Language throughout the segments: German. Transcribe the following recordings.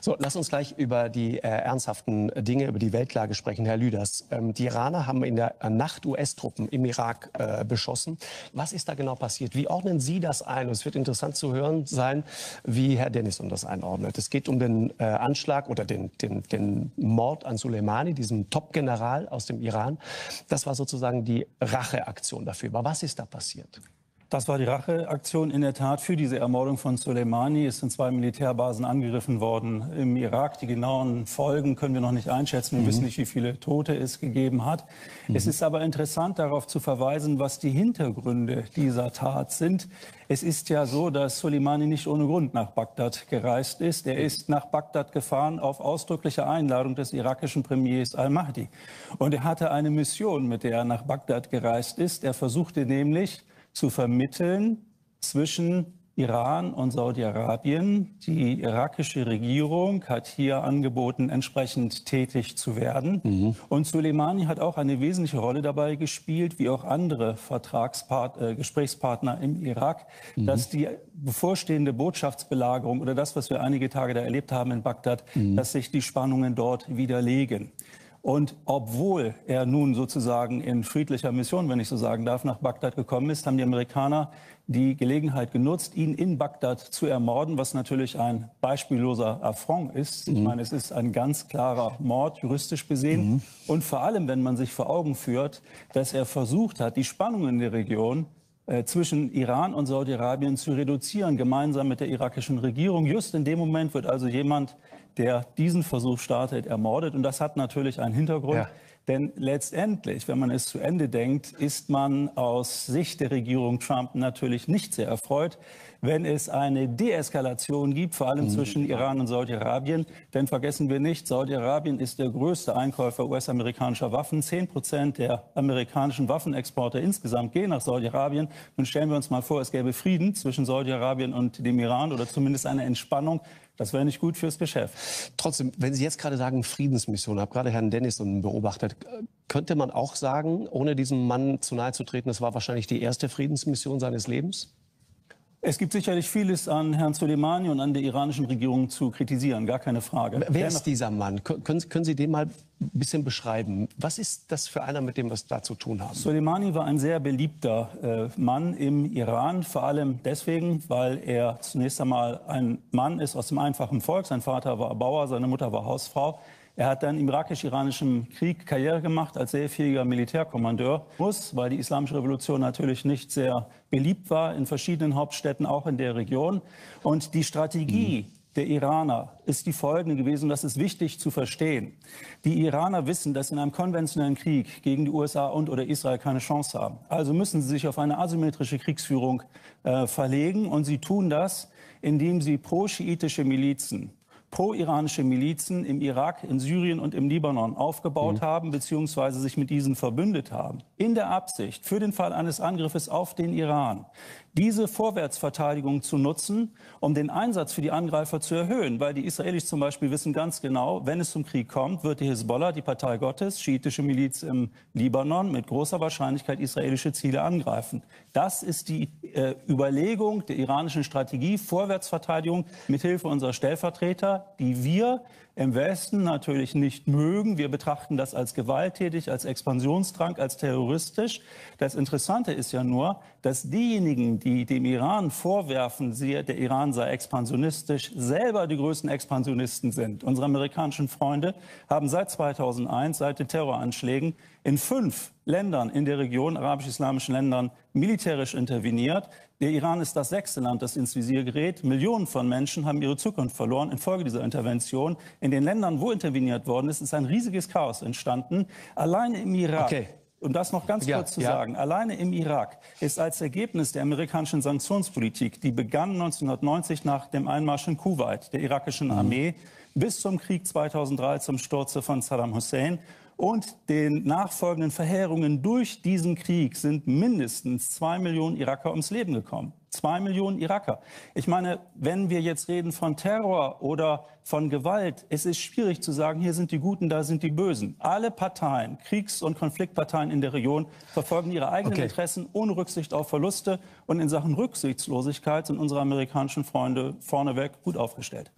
So, lass uns gleich über die äh, ernsthaften Dinge, über die Weltlage sprechen, Herr Lüders. Ähm, die Iraner haben in der Nacht US-Truppen im Irak äh, beschossen. Was ist da genau passiert? Wie ordnen Sie das ein? Und es wird interessant zu hören sein, wie Herr Dennison das einordnet. Es geht um den äh, Anschlag oder den, den, den Mord an Soleimani, diesem Top-General aus dem Iran. Das war sozusagen die Racheaktion dafür. Aber was ist da passiert? Das war die Racheaktion in der Tat für diese Ermordung von Soleimani. Es sind zwei Militärbasen angegriffen worden im Irak. Die genauen Folgen können wir noch nicht einschätzen. Wir mhm. wissen nicht, wie viele Tote es gegeben hat. Mhm. Es ist aber interessant, darauf zu verweisen, was die Hintergründe dieser Tat sind. Es ist ja so, dass Soleimani nicht ohne Grund nach Bagdad gereist ist. Er ist nach Bagdad gefahren auf ausdrückliche Einladung des irakischen Premiers al-Mahdi. Und er hatte eine Mission, mit der er nach Bagdad gereist ist. Er versuchte nämlich, zu vermitteln zwischen Iran und Saudi-Arabien. Die irakische Regierung hat hier angeboten, entsprechend tätig zu werden. Mhm. Und Soleimani hat auch eine wesentliche Rolle dabei gespielt, wie auch andere Vertragspart äh, Gesprächspartner im Irak, mhm. dass die bevorstehende Botschaftsbelagerung oder das, was wir einige Tage da erlebt haben in Bagdad, mhm. dass sich die Spannungen dort widerlegen. Und obwohl er nun sozusagen in friedlicher Mission, wenn ich so sagen darf, nach Bagdad gekommen ist, haben die Amerikaner die Gelegenheit genutzt, ihn in Bagdad zu ermorden, was natürlich ein beispielloser Affront ist. Ich mhm. meine, es ist ein ganz klarer Mord, juristisch besehen. Mhm. Und vor allem, wenn man sich vor Augen führt, dass er versucht hat, die Spannungen in der Region äh, zwischen Iran und Saudi-Arabien zu reduzieren, gemeinsam mit der irakischen Regierung. Just in dem Moment wird also jemand der diesen Versuch startet, ermordet. Und das hat natürlich einen Hintergrund. Ja. Denn letztendlich, wenn man es zu Ende denkt, ist man aus Sicht der Regierung Trump natürlich nicht sehr erfreut, wenn es eine Deeskalation gibt, vor allem mhm. zwischen Iran und Saudi-Arabien. Denn vergessen wir nicht, Saudi-Arabien ist der größte Einkäufer US-amerikanischer Waffen. Zehn Prozent der amerikanischen Waffenexporte insgesamt gehen nach Saudi-Arabien. Nun stellen wir uns mal vor, es gäbe Frieden zwischen Saudi-Arabien und dem Iran oder zumindest eine Entspannung. Das wäre nicht gut fürs Geschäft. Trotzdem, wenn Sie jetzt gerade sagen Friedensmission, habe gerade Herrn Dennison beobachtet, könnte man auch sagen, ohne diesem Mann zu nahe zu treten, das war wahrscheinlich die erste Friedensmission seines Lebens? Es gibt sicherlich vieles an Herrn Soleimani und an der iranischen Regierung zu kritisieren, gar keine Frage. Wer ist dieser Mann? Können, können Sie den mal ein bisschen beschreiben? Was ist das für einer, mit dem wir es da zu tun haben? Soleimani war ein sehr beliebter äh, Mann im Iran, vor allem deswegen, weil er zunächst einmal ein Mann ist aus dem einfachen Volk. Sein Vater war Bauer, seine Mutter war Hausfrau. Er hat dann im irakisch-iranischen Krieg Karriere gemacht als sehr fähiger Militärkommandeur. Muss, weil die Islamische Revolution natürlich nicht sehr beliebt war in verschiedenen Hauptstädten, auch in der Region. Und die Strategie mhm der Iraner ist die folgende gewesen, das ist wichtig zu verstehen. Die Iraner wissen, dass sie in einem konventionellen Krieg gegen die USA und oder Israel keine Chance haben. Also müssen sie sich auf eine asymmetrische Kriegsführung äh, verlegen und sie tun das, indem sie pro-schiitische Milizen pro-iranische Milizen im Irak, in Syrien und im Libanon aufgebaut mhm. haben, beziehungsweise sich mit diesen verbündet haben, in der Absicht, für den Fall eines Angriffes auf den Iran, diese Vorwärtsverteidigung zu nutzen, um den Einsatz für die Angreifer zu erhöhen. Weil die Israelis zum Beispiel wissen ganz genau, wenn es zum Krieg kommt, wird die Hisbollah, die Partei Gottes, schiitische Miliz im Libanon, mit großer Wahrscheinlichkeit israelische Ziele angreifen. Das ist die äh, Überlegung der iranischen Strategie, Vorwärtsverteidigung mithilfe unserer Stellvertreter, die wir im Westen natürlich nicht mögen. Wir betrachten das als gewalttätig, als Expansionsdrang, als terroristisch. Das Interessante ist ja nur, dass diejenigen, die dem Iran vorwerfen, sie, der Iran sei expansionistisch, selber die größten Expansionisten sind. Unsere amerikanischen Freunde haben seit 2001, seit den Terroranschlägen, in fünf Ländern in der Region, arabisch-islamischen Ländern, militärisch interveniert. Der Iran ist das sechste Land, das ins Visier gerät. Millionen von Menschen haben ihre Zukunft verloren infolge dieser Intervention. In den Ländern, wo interveniert worden ist, ist ein riesiges Chaos entstanden. Alleine im Irak. Okay. Um das noch ganz ja, kurz zu ja. sagen, alleine im Irak ist als Ergebnis der amerikanischen Sanktionspolitik, die begann 1990 nach dem Einmarsch in Kuwait der irakischen mhm. Armee, bis zum Krieg 2003 zum Sturze von Saddam Hussein und den nachfolgenden Verheerungen durch diesen Krieg sind mindestens zwei Millionen Iraker ums Leben gekommen. Zwei Millionen Iraker. Ich meine, wenn wir jetzt reden von Terror oder von Gewalt, es ist schwierig zu sagen, hier sind die Guten, da sind die Bösen. Alle Parteien, Kriegs- und Konfliktparteien in der Region, verfolgen ihre eigenen okay. Interessen ohne Rücksicht auf Verluste. Und in Sachen Rücksichtslosigkeit sind unsere amerikanischen Freunde vorneweg gut aufgestellt.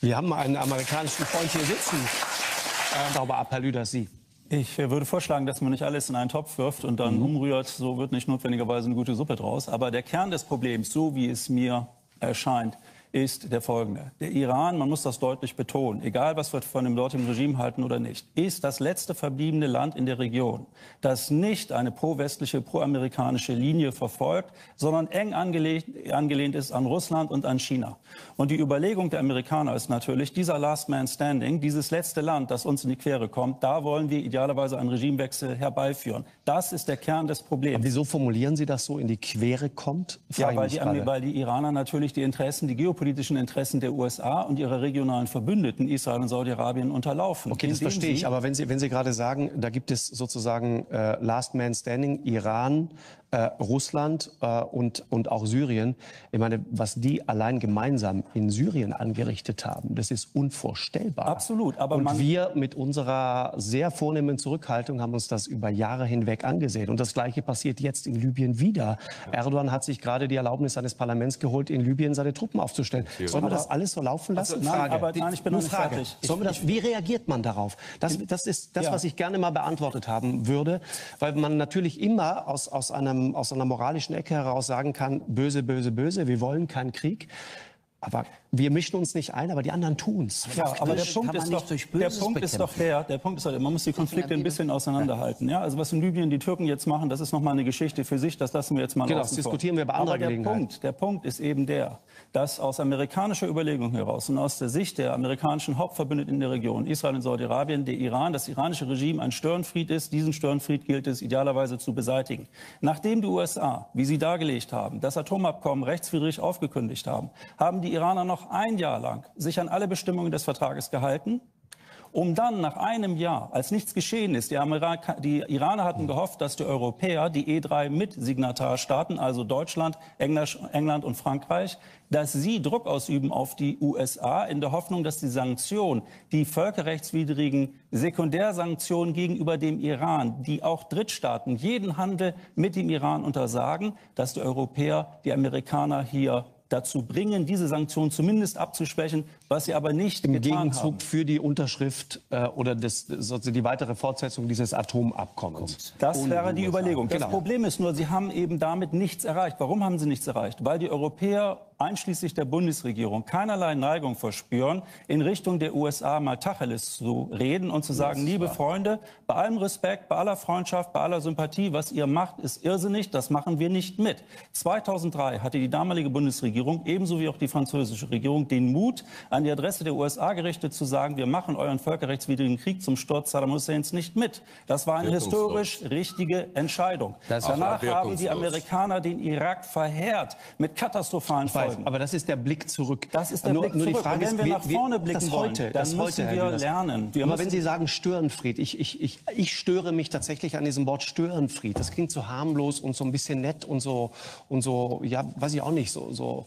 Wir haben einen amerikanischen Freund hier sitzen. Ähm, Sauber ab, Herr Lüders, Sie. Ich äh, würde vorschlagen, dass man nicht alles in einen Topf wirft und dann mhm. umrührt. So wird nicht notwendigerweise eine gute Suppe draus. Aber der Kern des Problems, so wie es mir erscheint, ist der folgende. Der Iran, man muss das deutlich betonen, egal was wir von dem dortigen Regime halten oder nicht, ist das letzte verbliebene Land in der Region, das nicht eine pro-westliche, pro-amerikanische Linie verfolgt, sondern eng angelehnt, angelehnt ist an Russland und an China. Und die Überlegung der Amerikaner ist natürlich, dieser Last Man Standing, dieses letzte Land, das uns in die Quere kommt, da wollen wir idealerweise einen Regimewechsel herbeiführen. Das ist der Kern des Problems. Aber wieso formulieren Sie das so, in die Quere kommt? Ja, weil die, weil die Iraner natürlich die Interessen, die Geopolitik geopolitischen Interessen der USA und ihrer regionalen Verbündeten Israel und Saudi-Arabien unterlaufen. Okay, das verstehe ich. Aber wenn Sie, wenn Sie gerade sagen, da gibt es sozusagen äh, Last Man Standing, Iran, äh, Russland äh, und, und auch Syrien. Ich meine, was die allein gemeinsam in Syrien angerichtet haben, das ist unvorstellbar. Absolut. Aber und wir mit unserer sehr vornehmen Zurückhaltung haben uns das über Jahre hinweg angesehen. Und das Gleiche passiert jetzt in Libyen wieder. Erdogan hat sich gerade die Erlaubnis seines Parlaments geholt, in Libyen seine Truppen aufzustellen. Sollen wir das alles so laufen lassen? Also, nein, Frage. Aber, nein, ich bin noch nicht Frage. fertig. Sollen wir das, wie reagiert man darauf? Das, das ist das, ja. was ich gerne mal beantwortet haben würde, weil man natürlich immer aus, aus einem aus einer moralischen Ecke heraus sagen kann, böse, böse, böse, wir wollen keinen Krieg. Aber wir mischen uns nicht ein, aber die anderen tun es. Ja, aber der Punkt, ist doch, der Punkt ist doch der, der Punkt ist doch, man muss die Konflikte ein bisschen auseinanderhalten. Ja, also was in Libyen die Türken jetzt machen, das ist noch mal eine Geschichte für sich. Das lassen wir jetzt mal genau, das diskutieren wir bei anderen aber der Punkt, der Punkt ist eben der, dass aus amerikanischer Überlegung heraus und aus der Sicht der amerikanischen Hauptverbündeten in der Region, Israel und Saudi-Arabien, der Iran, das iranische Regime ein Störenfried ist. Diesen Störenfried gilt es idealerweise zu beseitigen. Nachdem die USA, wie Sie dargelegt haben, das Atomabkommen rechtswidrig aufgekündigt haben, haben die Iraner noch ein Jahr lang sich an alle Bestimmungen des Vertrages gehalten um dann nach einem Jahr, als nichts geschehen ist, die, Amerika die Iraner hatten gehofft, dass die Europäer, die E3 Mitsignatarstaaten, also Deutschland, England und Frankreich, dass sie Druck ausüben auf die USA in der Hoffnung, dass die Sanktionen, die völkerrechtswidrigen Sekundärsanktionen gegenüber dem Iran, die auch Drittstaaten jeden Handel mit dem Iran untersagen, dass die Europäer die Amerikaner hier dazu bringen, diese Sanktionen zumindest abzuschwächen, was sie aber nicht im getan Gegenzug haben. für die Unterschrift äh, oder das, die weitere Fortsetzung dieses Atomabkommens. Das wäre die Überlegung. Das genau. Problem ist nur, sie haben eben damit nichts erreicht. Warum haben sie nichts erreicht? Weil die Europäer einschließlich der Bundesregierung keinerlei Neigung verspüren, in Richtung der USA mal Tacheles zu reden und zu sagen, liebe Freunde, bei allem Respekt, bei aller Freundschaft, bei aller Sympathie, was ihr macht, ist irrsinnig, das machen wir nicht mit. 2003 hatte die damalige Bundesregierung, ebenso wie auch die französische Regierung, den Mut, an die Adresse der USA gerichtet zu sagen, wir machen euren völkerrechtswidrigen Krieg zum Sturz Saddam Husseins nicht mit. Das war eine historisch richtige Entscheidung. Danach haben die Amerikaner den Irak verheert mit katastrophalen Folgen. Aber das ist der Blick zurück. Das ist der nur, Blick nur zurück. Die Frage wenn wir nach vorne blicken wollen, heute, dann müssen heute, wir lernen. Wir aber wenn Sie sagen Störenfried, ich, ich, ich, ich störe mich tatsächlich an diesem Wort Störenfried. Das klingt so harmlos und so ein bisschen nett und so, und so ja, weiß ich auch nicht, so, so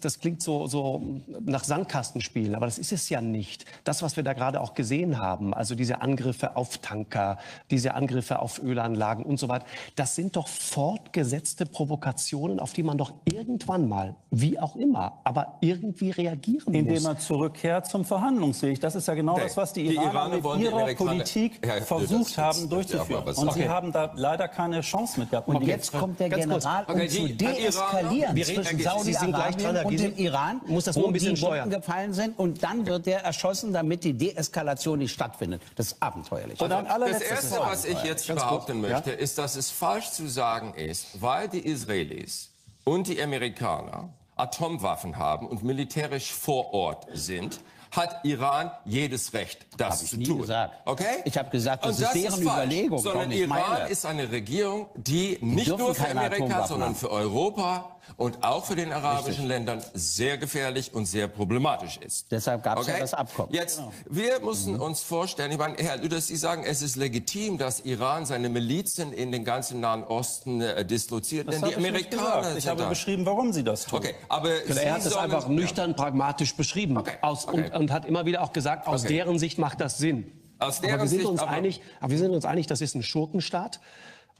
das klingt so, so nach Sandkastenspielen, aber das ist es ja nicht. Das, was wir da gerade auch gesehen haben, also diese Angriffe auf Tanker, diese Angriffe auf Ölanlagen und so weiter, das sind doch fortgesetzte Provokationen, auf die man doch irgendwann mal, wie auch immer, aber irgendwie reagieren Indem muss. Indem man zurückkehrt zum Verhandlungsweg. Das ist ja genau das, was die, die Iraner, Iraner mit ihrer Politik ja, versucht haben durchzuführen. Ja, und okay. sie haben da leider keine Chance mit gehabt. Und okay. jetzt kommt der General, um okay, zu deeskalieren zwischen Saudi-Arabien und dem Iran, muss das nur ein bisschen die Bomben gefallen sind. Und dann wird der erschossen, damit die Deeskalation nicht stattfindet. Das ist abenteuerlich. Also, das Erste, was ich jetzt Ganz behaupten möchte, ja? ist, dass es falsch zu sagen ist, weil die Israelis und die Amerikaner Atomwaffen haben und militärisch vor Ort sind, hat Iran jedes Recht, das zu tun. Gesagt. Okay? Ich habe gesagt, das, das ist deren ist Überlegung. Sondern Iran meine. ist eine Regierung, die, die nicht nur für Amerika, sondern für Europa und auch für den arabischen Richtig. Ländern sehr gefährlich und sehr problematisch ist. Deshalb gab es okay? ja das Abkommen. Jetzt, genau. wir müssen mhm. uns vorstellen, ich meine, Herr Lüders, Sie sagen, es ist legitim, dass Iran seine Milizen in den ganzen Nahen Osten äh, disloziert, das denn die Amerikaner Ich habe da. beschrieben, warum Sie das tun. Okay, aber genau, er hat es einfach nüchtern, pragmatisch beschrieben okay. Aus, okay. Und, und, hat immer wieder auch gesagt, aus deren Sicht macht das Sinn. Aus deren aber wir sind Sicht, uns einig, aber wir sind uns einig, das ist ein Schurkenstaat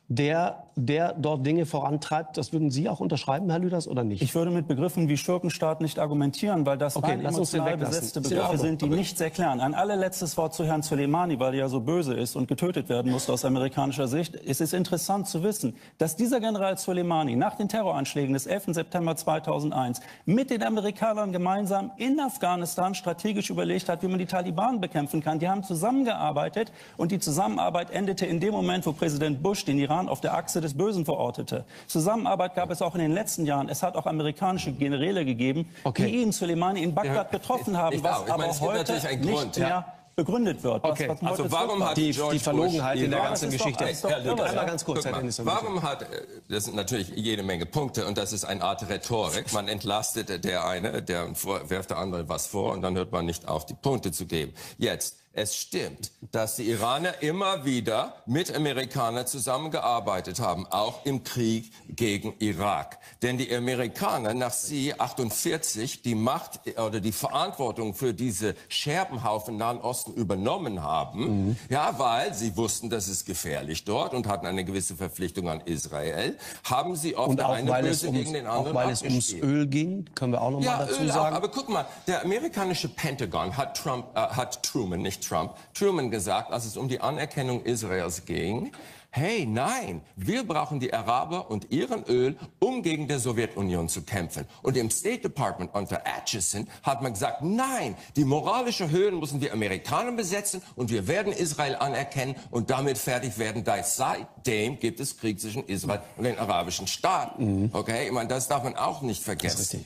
der, der dort Dinge vorantreibt. Das würden Sie auch unterschreiben, Herr Lüders, oder nicht? Ich würde mit Begriffen wie Schurkenstaat nicht argumentieren, weil das okay, rein emotional besetzte Begriffe sind, die okay. nichts erklären. Ein allerletztes Wort zu Herrn Soleimani, weil er ja so böse ist und getötet werden musste aus amerikanischer Sicht. Es ist interessant zu wissen, dass dieser General Soleimani nach den Terroranschlägen des 11. September 2001 mit den Amerikanern gemeinsam in Afghanistan strategisch überlegt hat, wie man die Taliban bekämpfen kann. Die haben zusammengearbeitet und die Zusammenarbeit endete in dem Moment, wo Präsident Bush den Iran Iran auf der Achse des Bösen verortete. Zusammenarbeit gab es auch in den letzten Jahren. Es hat auch amerikanische Generäle gegeben, okay. die ihn, Soleimani, in Bagdad ja, getroffen haben, was aber meine, heute nicht mehr ja begründet wird. Okay. Was, was also warum hat die, die Verlogenheit Bush, in der ganzen Geschichte? Doch, Herr ganz kurz. Warum hat, äh, das sind natürlich jede Menge Punkte und das ist eine Art Rhetorik. Man entlastet der eine, der werft der andere was vor und dann hört man nicht auf, die Punkte zu geben. Jetzt, es stimmt, dass die Iraner immer wieder mit Amerikanern zusammengearbeitet haben, auch im Krieg gegen Irak. Denn die Amerikaner, nach sie 48 die Macht oder die Verantwortung für diese Scherbenhaufen im Nahen Osten übernommen haben, mhm. ja, weil sie wussten, das ist gefährlich dort und hatten eine gewisse Verpflichtung an Israel, haben sie oft und auch, eine Böse ums, gegen den anderen auch weil es ums Öl ging, können wir auch noch ja, mal dazu Öl sagen. Auch, aber guck mal, der amerikanische Pentagon hat Trump, äh, hat Truman, nicht Trump, Truman gesagt, als es um die Anerkennung Israels ging, hey, nein, wir brauchen die Araber und ihren Öl, um gegen die Sowjetunion zu kämpfen. Und im State Department unter Atchison hat man gesagt, nein, die moralische Höhen müssen die Amerikaner besetzen und wir werden Israel anerkennen und damit fertig werden. Da seitdem gibt es Krieg zwischen Israel und den arabischen Staaten. Mhm. Okay, ich meine, das darf man auch nicht vergessen.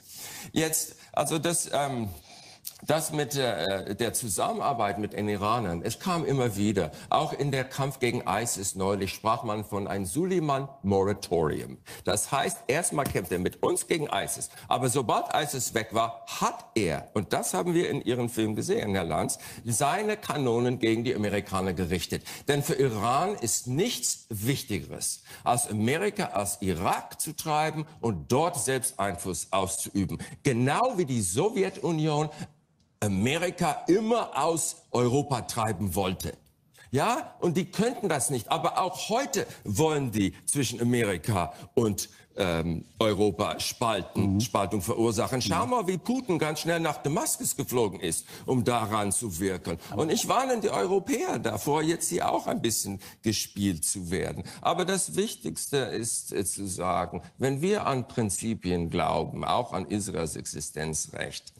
Jetzt, also das... Ähm, das mit äh, der Zusammenarbeit mit den Iranern, es kam immer wieder. Auch in der Kampf gegen ISIS neulich sprach man von einem Suleiman-Moratorium. Das heißt, erstmal kämpft er mit uns gegen ISIS. Aber sobald ISIS weg war, hat er, und das haben wir in Ihrem Film gesehen, Herr Lanz, seine Kanonen gegen die Amerikaner gerichtet. Denn für Iran ist nichts Wichtigeres, als Amerika als Irak zu treiben und dort selbst Einfluss auszuüben. Genau wie die Sowjetunion Amerika immer aus Europa treiben wollte. Ja, und die könnten das nicht. Aber auch heute wollen die zwischen Amerika und ähm, Europa spalten, mhm. Spaltung verursachen. Schau mal, wie Putin ganz schnell nach Damaskus geflogen ist, um daran zu wirken. Und ich warne die Europäer davor, jetzt hier auch ein bisschen gespielt zu werden. Aber das Wichtigste ist äh, zu sagen, wenn wir an Prinzipien glauben, auch an Israels Existenzrecht,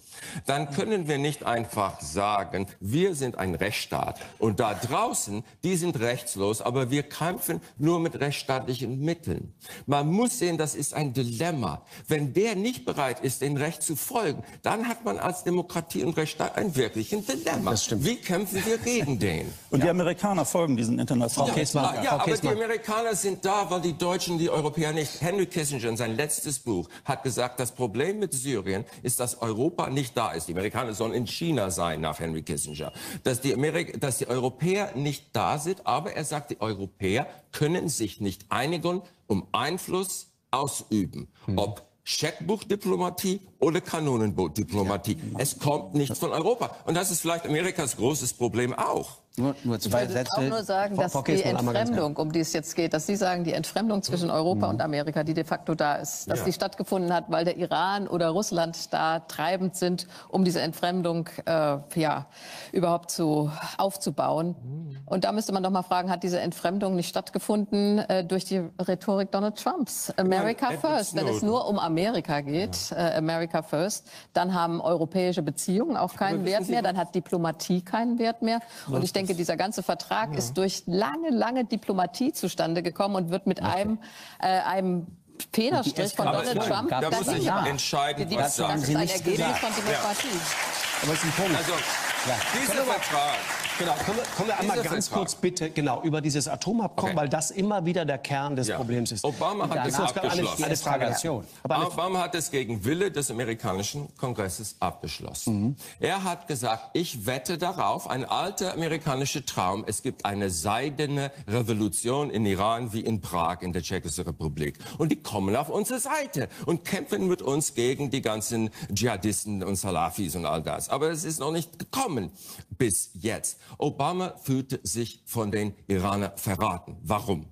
dann können wir nicht einfach sagen, wir sind ein Rechtsstaat und da draußen, die sind rechtslos, aber wir kämpfen nur mit rechtsstaatlichen Mitteln. Man muss sehen, das ist ein Dilemma. Wenn der nicht bereit ist, dem Recht zu folgen, dann hat man als Demokratie und Rechtsstaat ein wirkliches Dilemma. Wie kämpfen wir gegen den? Und ja. die Amerikaner folgen diesen internationalen... Ja, ja, ja aber die Amerikaner sind da, weil die Deutschen, die Europäer nicht. Henry Kissinger in sein letztes Buch hat gesagt, das Problem mit Syrien ist, dass Europa nicht nicht da ist. Die Amerikaner sollen in China sein, nach Henry Kissinger. Dass die, Amerik dass die Europäer nicht da sind, aber er sagt, die Europäer können sich nicht einigen, um Einfluss ausüben. Hm. Ob Scheckbuchdiplomatie oder Kanonenbootdiplomatie. Ja. Es kommt nichts von Europa. Und das ist vielleicht Amerikas großes Problem auch. Nur, nur zwei ich würde Sätze. auch nur sagen, dass die Entfremdung, um die es jetzt geht, dass Sie sagen, die Entfremdung zwischen Europa mhm. und Amerika, die de facto da ist, dass ja. die stattgefunden hat, weil der Iran oder Russland da treibend sind, um diese Entfremdung äh, ja, überhaupt zu, aufzubauen. Mhm. Und da müsste man doch mal fragen, hat diese Entfremdung nicht stattgefunden äh, durch die Rhetorik Donald Trumps? America ja, first. Wenn es nur um Amerika geht, ja. äh, America first, dann haben europäische Beziehungen auch keinen Wert mehr, dann hat Diplomatie keinen Wert mehr. Und ich denke, denke, dieser ganze Vertrag ja. ist durch lange, lange Diplomatie zustande gekommen und wird mit okay. einem, äh, einem Federstrich von Donald Trump da muss ich ja. entscheiden, die, was das, das ist ein Ergebnis von Demokratie. Ja. Aber es ist ein Punkt. Also, ja. dieser Vertrag Genau, kommen wir, kommen wir einmal ganz Vertrag. kurz bitte genau über dieses Atomabkommen, okay. weil das immer wieder der Kern des ja. Problems ist. Obama hat es abgeschlossen. Eine, Frage Obama hat es gegen Wille des amerikanischen Kongresses abgeschlossen. Mhm. Er hat gesagt, ich wette darauf, ein alter amerikanischer Traum, es gibt eine seidene Revolution in Iran wie in Prag in der Tschechischen Republik. Und die kommen auf unsere Seite und kämpfen mit uns gegen die ganzen Dschihadisten und Salafis und all das. Aber es ist noch nicht gekommen bis jetzt. Obama fühlte sich von den Iranern verraten. Warum?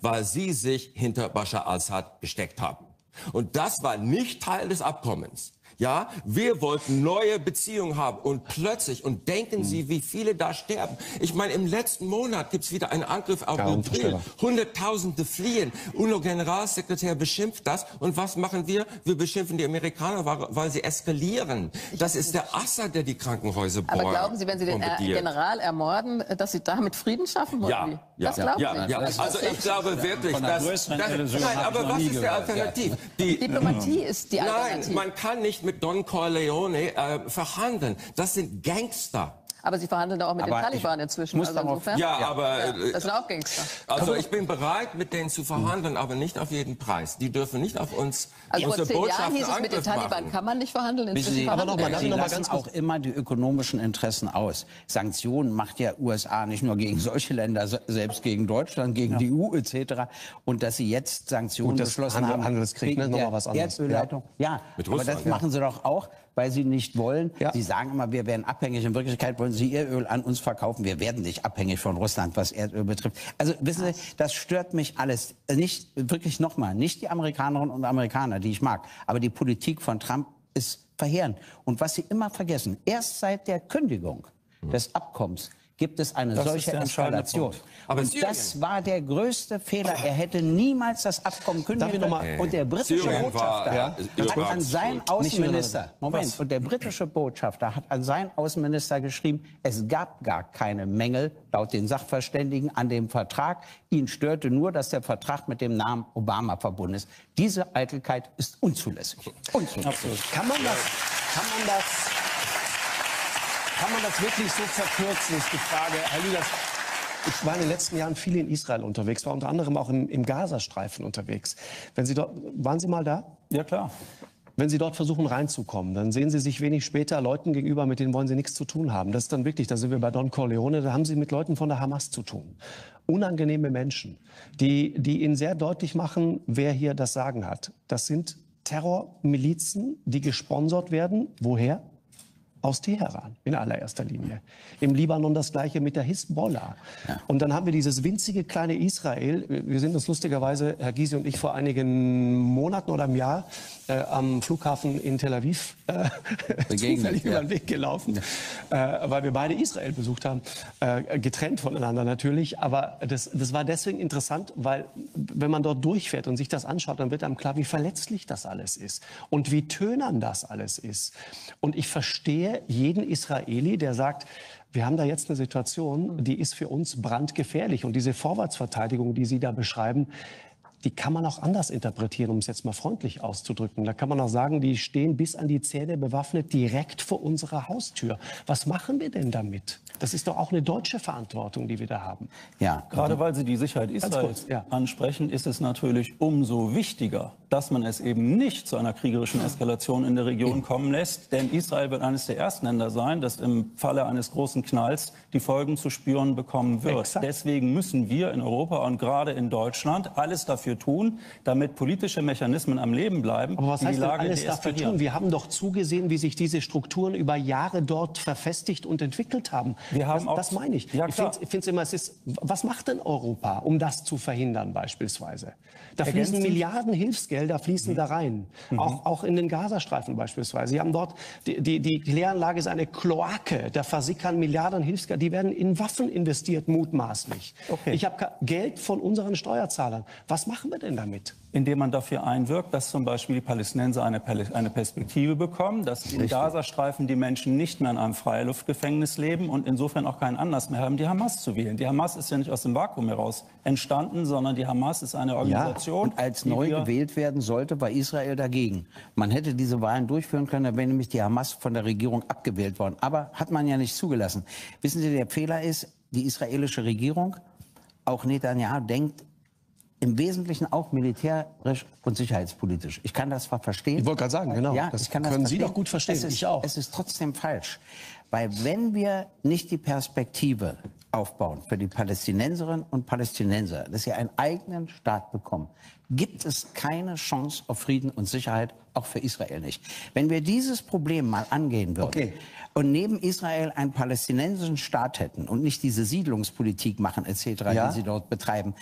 Weil sie sich hinter Bashar al-Assad gesteckt haben. Und das war nicht Teil des Abkommens. Ja, wir wollten neue Beziehungen haben und plötzlich, und denken Sie, wie viele da sterben. Ich meine, im letzten Monat gibt es wieder einen Angriff auf Mobil. Hunderttausende fliehen. UNO-Generalsekretär beschimpft das. Und was machen wir? Wir beschimpfen die Amerikaner, weil sie eskalieren. Das ist der Assad, der die Krankenhäuser bohrt. Aber glauben Sie, wenn Sie den äh, General ermorden, dass Sie damit Frieden schaffen wollen? Ja, ja, das glauben ja, Sie? Ja. Also ich glaube wirklich, dass... Das, nein, aber was ist der Alternativ? Die, Diplomatie ist die Alternative. Nein, man kann nicht mit Don Corleone äh, verhandeln. Das sind Gangster. Aber Sie verhandeln auch mit aber den Taliban inzwischen. Muss also insofern, ja, ja, aber ja, äh, das sind auch Gangster. Also ich bin bereit, mit denen zu verhandeln, aber nicht auf jeden Preis. Die dürfen nicht auf uns also unsere vor zehn Jahren hieß es, mit den Taliban machen. kann man nicht verhandeln. Inzwischen Sie, aber noch mal, Sie noch mal ganz auch immer die ökonomischen Interessen aus. Sanktionen macht ja USA nicht nur gegen solche Länder, selbst gegen Deutschland, gegen ja. die EU etc. Und dass Sie jetzt Sanktionen Gut, beschlossen haben, Handelskrieg, ne? nochmal was anderes. Erdölleitung. Ja, aber das machen Sie doch auch weil sie nicht wollen. Ja. Sie sagen immer, wir werden abhängig. In Wirklichkeit wollen sie ihr Öl an uns verkaufen. Wir werden nicht abhängig von Russland, was Erdöl betrifft. Also wissen Sie, das stört mich alles. Nicht wirklich nochmal, nicht die Amerikanerinnen und Amerikaner, die ich mag, aber die Politik von Trump ist verheerend. Und was Sie immer vergessen, erst seit der Kündigung des Abkommens gibt es eine das solche Eskalation. Aber und das war der größte Fehler. Er hätte niemals das Abkommen kündigen können. Und der britische Syrien Botschafter war, hat an seinen Außenminister, Moment, und der britische Botschafter hat an seinen Außenminister geschrieben, es gab gar keine Mängel laut den Sachverständigen an dem Vertrag. Ihn störte nur, dass der Vertrag mit dem Namen Obama verbunden ist. Diese Eitelkeit ist unzulässig. Unzulässig. Absolut. Kann man das? Kann man das? Kann man das wirklich so verkürzen, ist die Frage. Herr Lüders, ich war in den letzten Jahren viel in Israel unterwegs, war unter anderem auch im, im Gazastreifen unterwegs. Wenn Sie dort, waren Sie mal da? Ja, klar. Wenn Sie dort versuchen reinzukommen, dann sehen Sie sich wenig später Leuten gegenüber, mit denen wollen Sie nichts zu tun haben. Das ist dann wirklich, da sind wir bei Don Corleone, da haben Sie mit Leuten von der Hamas zu tun. Unangenehme Menschen, die, die Ihnen sehr deutlich machen, wer hier das Sagen hat. Das sind Terrormilizen, die gesponsert werden. Woher? Aus Teheran in allererster Linie. Im Libanon das gleiche mit der Hisbollah. Ja. Und dann haben wir dieses winzige kleine Israel. Wir sind uns lustigerweise, Herr Gysi und ich, vor einigen Monaten oder einem Jahr äh, am Flughafen in Tel Aviv äh, zufällig ja. über den Weg gelaufen, ja. äh, weil wir beide Israel besucht haben, äh, getrennt voneinander natürlich. Aber das, das war deswegen interessant, weil wenn man dort durchfährt und sich das anschaut, dann wird einem klar, wie verletzlich das alles ist und wie tönern das alles ist. Und ich verstehe jeden Israeli, der sagt, wir haben da jetzt eine Situation, die ist für uns brandgefährlich. Und diese Vorwärtsverteidigung, die Sie da beschreiben, die kann man auch anders interpretieren, um es jetzt mal freundlich auszudrücken. Da kann man auch sagen, die stehen bis an die Zähne bewaffnet direkt vor unserer Haustür. Was machen wir denn damit? Das ist doch auch eine deutsche Verantwortung, die wir da haben. Ja, gerade weil Sie die Sicherheit Israels ja. ansprechen, ist es natürlich umso wichtiger, dass man es eben nicht zu einer kriegerischen Eskalation in der Region kommen lässt. Denn Israel wird eines der ersten Länder sein, das im Falle eines großen Knalls die Folgen zu spüren bekommen wird. Exakt. Deswegen müssen wir in Europa und gerade in Deutschland alles dafür tun, damit politische Mechanismen am Leben bleiben. Aber was heißt die Lage denn alles dafür tun? Wir haben doch zugesehen, wie sich diese Strukturen über Jahre dort verfestigt und entwickelt haben. Wir haben das, auch, das meine ich. Ja, ich finde es immer, es ist, was macht denn Europa, um das zu verhindern beispielsweise? Da fließen Milliarden Hilfsgelder fließen mhm. da rein, mhm. auch, auch in den Gazastreifen beispielsweise. Sie haben dort, die, die, die Kläranlage ist eine Kloake, da versickern Milliarden Hilfsgelder, die werden in Waffen investiert mutmaßlich. Okay. Ich habe Geld von unseren Steuerzahlern. Was machen wir denn damit? indem man dafür einwirkt, dass zum Beispiel die Palästinenser eine, eine Perspektive bekommen, dass im Gazastreifen die Menschen nicht mehr in einem Freiluftgefängnis leben und insofern auch keinen Anlass mehr haben, die Hamas zu wählen. Die Hamas ist ja nicht aus dem Vakuum heraus entstanden, sondern die Hamas ist eine Organisation. Ja, und als neu gewählt werden werden sollte, war Israel dagegen. Man hätte diese Wahlen durchführen können, da wäre nämlich die Hamas von der Regierung abgewählt worden. Aber hat man ja nicht zugelassen. Wissen Sie, der Fehler ist, die israelische Regierung, auch Netanyahu denkt im Wesentlichen auch militärisch und sicherheitspolitisch. Ich kann das zwar verstehen. Ich wollte gerade sagen, genau. Ja, das können das Sie doch gut verstehen. Es ist, ich auch. Es ist trotzdem falsch. Weil wenn wir nicht die Perspektive aufbauen für die Palästinenserinnen und Palästinenser, dass sie einen eigenen Staat bekommen, gibt es keine Chance auf Frieden und Sicherheit, auch für Israel nicht. Wenn wir dieses Problem mal angehen würden, okay und neben Israel einen palästinensischen Staat hätten und nicht diese Siedlungspolitik machen etc., ja. die sie dort betreiben,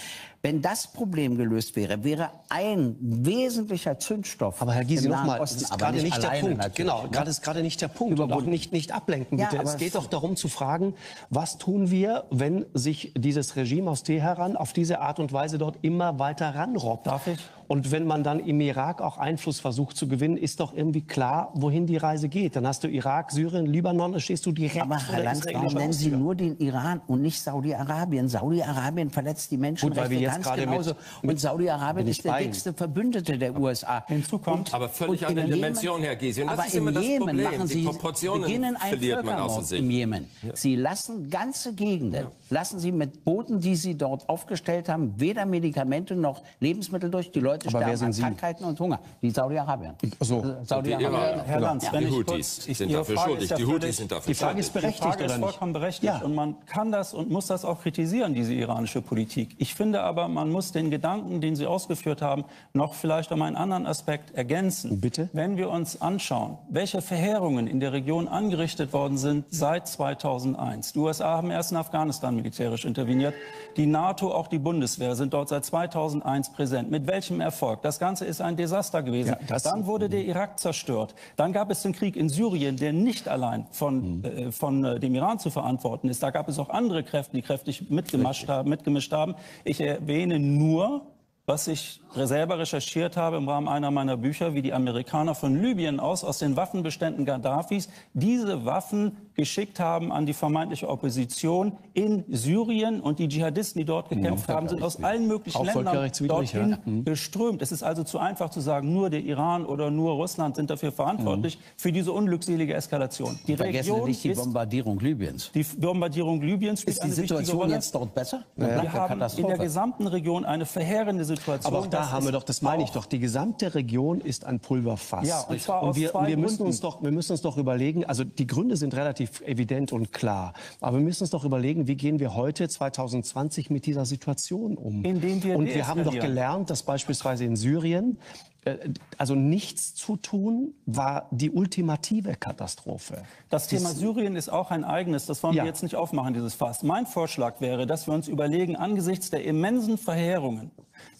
wenn das Problem gelöst wäre, wäre ein wesentlicher Zündstoff. Aber Herr Gysi, nochmal, das ist gerade nicht der Punkt. Genau, ne? gerade ist gerade nicht der Punkt. Und nicht, nicht ablenken, bitte. Ja, es geht doch darum zu fragen, was tun wir, wenn sich dieses Regime aus Teheran auf diese Art und Weise dort immer weiter ranrobbt? Darf ich? Und wenn man dann im Irak auch Einfluss versucht zu gewinnen, ist doch irgendwie klar, wohin die Reise geht. Dann hast du Irak, Syrien, Libanon, da stehst du direkt Aber Herr Land, warum nennen Sie nur den Iran und nicht Saudi-Arabien? Saudi-Arabien verletzt die Menschenrechte Gut, ganz genauso. Mit, und Saudi-Arabien ist der dickste Verbündete der USA. Hinzu kommt. Aber völlig andere Dimension, Herr Gysi. Und das aber ist immer das Jemen Problem. machen Sie, die Proportionen beginnen ein Völkermord im Jemen. Ja. Sie lassen ganze Gegenden, ja. lassen Sie mit Booten, die Sie dort aufgestellt haben, weder Medikamente noch Lebensmittel durch. Die Leute Aber sterben an Krankheiten und Hunger. Die Saudi-Arabien. So. Also Saudi-Arabien. Herr Lanz, ja. die Houthis sind dafür schuldig. Die Houthis sind dafür Die Frage ist berechtigt die Frage ist vollkommen berechtigt. Ja. Und man kann das und muss das auch kritisieren, diese iranische Politik. Ich finde aber, man muss den Gedanken, den Sie ausgeführt haben, noch vielleicht um einen anderen Aspekt ergänzen. Bitte? Wenn wir uns anschauen, welche Verheerungen in der Region angerichtet worden sind seit 2001. Die USA haben erst in Afghanistan militärisch interveniert. Die NATO, auch die Bundeswehr sind dort seit 2001 präsent. Mit welchem Erfolg. Das Ganze ist ein Desaster gewesen. Ja, Dann wurde der Irak zerstört. Dann gab es den Krieg in Syrien, der nicht allein von, mhm. äh, von äh, dem Iran zu verantworten ist. Da gab es auch andere Kräfte, die kräftig mitgemischt haben, mitgemischt haben. Ich erwähne nur was ich selber recherchiert habe im Rahmen einer meiner Bücher, wie die Amerikaner von Libyen aus, aus den Waffenbeständen Gaddafis, diese Waffen geschickt haben an die vermeintliche Opposition in Syrien. Und die Dschihadisten, die dort gekämpft haben, sind aus allen möglichen Ländern dorthin ja. Mhm. geströmt. Es ist also zu einfach zu sagen, nur der Iran oder nur Russland sind dafür verantwortlich mhm. für diese unglückselige Eskalation. Die Vergessen Region nicht die Bombardierung Libyens. Die Bombardierung Libyens ist die Situation jetzt dort besser? Ja. Wir haben in der gesamten Region eine verheerende Situation. Aber auch da haben wir doch, das meine ich doch, die gesamte Region ist ein Pulverfass. Ja, und zwar und wir, aus wir müssen uns doch, wir müssen uns doch überlegen, also die Gründe sind relativ relativ evident und klar. Aber wir müssen uns doch überlegen, wie gehen wir heute 2020 mit dieser Situation um? Indem wir und wir haben doch gelernt, dass beispielsweise in Syrien äh, also nichts zu tun war die ultimative Katastrophe. Das Thema Syrien ist auch ein eigenes, das wollen ja. wir jetzt nicht aufmachen, dieses Fass. Mein Vorschlag wäre, dass wir uns überlegen, angesichts der immensen Verheerungen,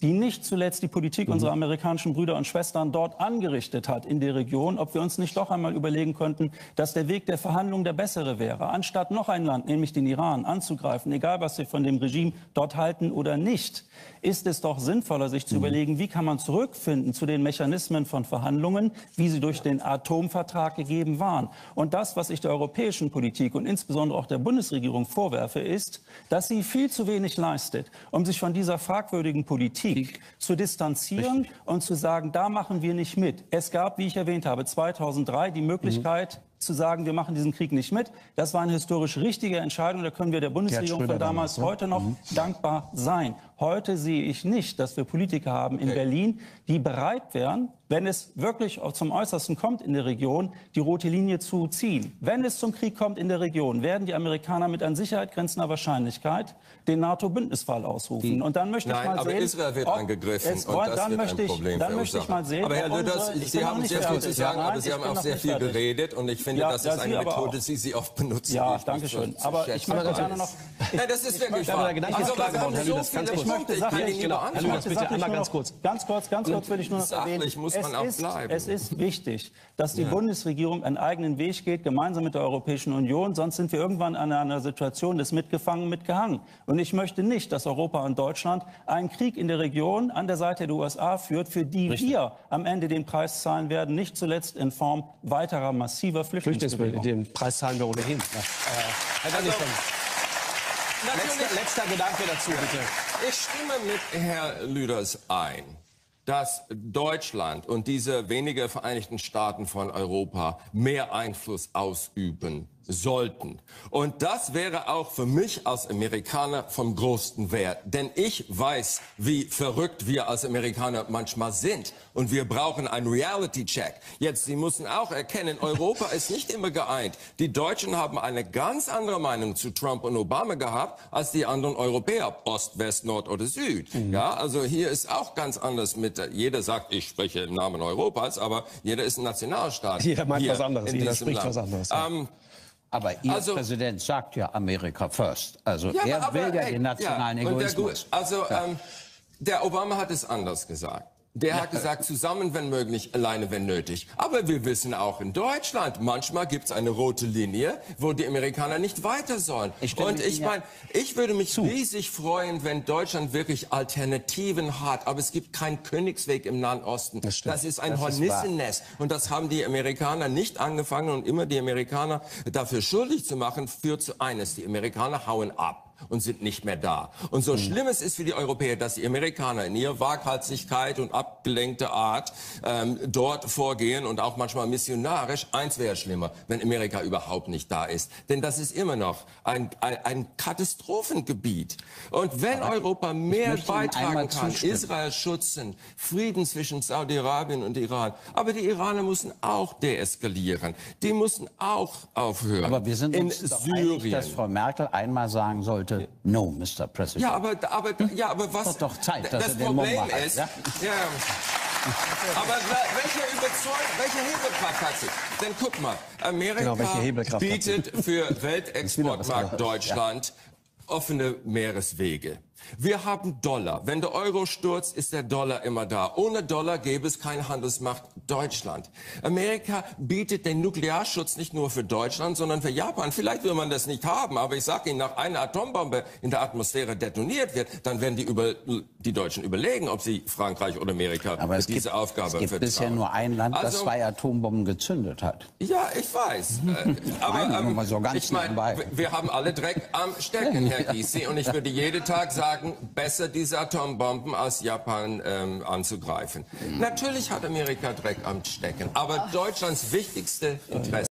die nicht zuletzt die Politik mhm. unserer amerikanischen Brüder und Schwestern dort angerichtet hat in der Region, ob wir uns nicht doch einmal überlegen könnten, dass der Weg der Verhandlungen der bessere wäre, anstatt noch ein Land, nämlich den Iran, anzugreifen, egal was wir von dem Regime dort halten oder nicht, ist es doch sinnvoller, sich zu mhm. überlegen, wie kann man zurückfinden zu den Mechanismen von Verhandlungen, wie sie durch den Atomvertrag gegeben waren. Und das, was ich der europäischen Politik und insbesondere auch der Bundesregierung vorwerfe, ist, dass sie viel zu wenig leistet, um sich von dieser fragwürdigen Politik Politik zu distanzieren Richtig. und zu sagen, da machen wir nicht mit. Es gab, wie ich erwähnt habe, 2003 die Möglichkeit, mhm. Zu sagen, wir machen diesen Krieg nicht mit. Das war eine historisch richtige Entscheidung. Da können wir der Bundesregierung von damals, damals ne? heute noch mhm. dankbar sein. Heute sehe ich nicht, dass wir Politiker haben in okay. Berlin, die bereit wären, wenn es wirklich zum Äußersten kommt in der Region, die rote Linie zu ziehen. Wenn es zum Krieg kommt in der Region, werden die Amerikaner mit an Sicherheit grenzender Wahrscheinlichkeit den NATO-Bündnisfall ausrufen. Die, und dann möchte nein, ich mal aber sehen, Israel wird angegriffen es, und das dann wird möchte ein Problem ich, Dann möchte ich mal sehen, aber Herr Lüders, Sie haben sehr viel zu sagen, aber Sie haben auch sehr viel geredet und ich finde, ja, das ist eine Methode, die Sie oft benutzen. Ja, danke schön. Aber ich möchte gerne noch... Nein, das ist wirklich wahr. Also, klar geworden, Herr Lüders, ganz kurz. Ich möchte Sachen genau. Herr Lukas, bitte einmal ganz kurz. Ganz kurz, ganz kurz will ich nur noch erwähnen. muss man auch bleiben. Es ist wichtig, dass die ja. Bundesregierung einen eigenen Weg geht, gemeinsam mit der Europäischen Union. Sonst sind wir irgendwann an einer Situation des Mitgefangen, mitgehangen. Und ich möchte nicht, dass Europa und Deutschland einen Krieg in der Region an der Seite der USA führt, für die Richtig. wir am Ende den Preis zahlen werden, nicht zuletzt in Form weiterer massiver Flüchtlingsbewegungen. Den Preis zahlen wir ohnehin. Ja. Äh, also, letzter, letzter Gedanke dazu, bitte. Ich stimme mit Herrn Lüders ein, dass Deutschland und diese wenigen Vereinigten Staaten von Europa mehr Einfluss ausüben sollten. Und das wäre auch für mich als Amerikaner vom größten Wert. Denn ich weiß, wie verrückt wir als Amerikaner manchmal sind. Und wir brauchen einen Reality-Check. Jetzt, Sie müssen auch erkennen, Europa ist nicht immer geeint. Die Deutschen haben eine ganz andere Meinung zu Trump und Obama gehabt, als die anderen Europäer, Ost, West, Nord oder Süd. Mhm. Ja, also hier ist auch ganz anders mit, jeder sagt, ich spreche im Namen Europas, aber jeder ist ein Nationalstaat. Jeder meint was anderes, jeder spricht Land. was anderes. Ja. Ähm, aber Ihr also, Präsident sagt ja Amerika first. Also ja, er will ja den nationalen ja, Egoismus. Der, also ähm, der Obama hat es anders gesagt. Der hat gesagt, zusammen, wenn möglich, alleine, wenn nötig. Aber wir wissen auch in Deutschland, manchmal gibt es eine rote Linie, wo die Amerikaner nicht weiter sollen. Ich Und ich meine, ich würde mich zu. riesig freuen, wenn Deutschland wirklich Alternativen hat. Aber es gibt keinen Königsweg im Nahen Osten. Das, das ist ein Hornissennest. Und das haben die Amerikaner nicht angefangen. Und immer die Amerikaner dafür schuldig zu machen, führt zu eines. Die Amerikaner hauen ab und sind nicht mehr da. Und so mhm. schlimm es ist für die Europäer, dass die Amerikaner in ihrer Waghalsigkeit und abgelenkte Art ähm, dort vorgehen und auch manchmal missionarisch, eins wäre schlimmer, wenn Amerika überhaupt nicht da ist. Denn das ist immer noch ein, ein, ein Katastrophengebiet. Und wenn Aber Europa mehr beitragen kann, Israel schützen, Frieden zwischen Saudi-Arabien und Iran, aber die Iraner müssen auch deeskalieren. Die müssen auch aufhören. Aber wir sind uns in Syrien. Einig, dass Frau Merkel einmal sagen sollte, sollte, no, Mr. President. Ja, aber, aber, ja, aber was... Das doch Zeit, dass das er Problem den ist, ja? ja. Aber welche, Überzeug welche Hebelkraft hat sie? Denn guck mal, Amerika genau, bietet für Weltexportmarkt Deutschland offene Meereswege. Wir haben Dollar. Wenn der Euro stürzt, ist der Dollar immer da. Ohne Dollar gäbe es keine Handelsmacht Deutschland. Amerika bietet den Nuklearschutz nicht nur für Deutschland, sondern für Japan. Vielleicht will man das nicht haben, aber ich sage Ihnen, nach einer Atombombe in der Atmosphäre detoniert wird, dann werden die, über, die Deutschen überlegen, ob sie Frankreich oder Amerika aber es diese gibt, Aufgabe Es gibt vertrauen. bisher nur ein Land, das also, zwei Atombomben gezündet hat. Ja, ich weiß. Äh, aber ähm, so ich mein, wir haben alle Dreck am Stecken, Herr Gysi, und ich würde jeden Tag sagen, sagen, besser diese Atombomben als Japan ähm, anzugreifen. Natürlich hat Amerika Dreck am Stecken, aber Deutschlands wichtigste Interesse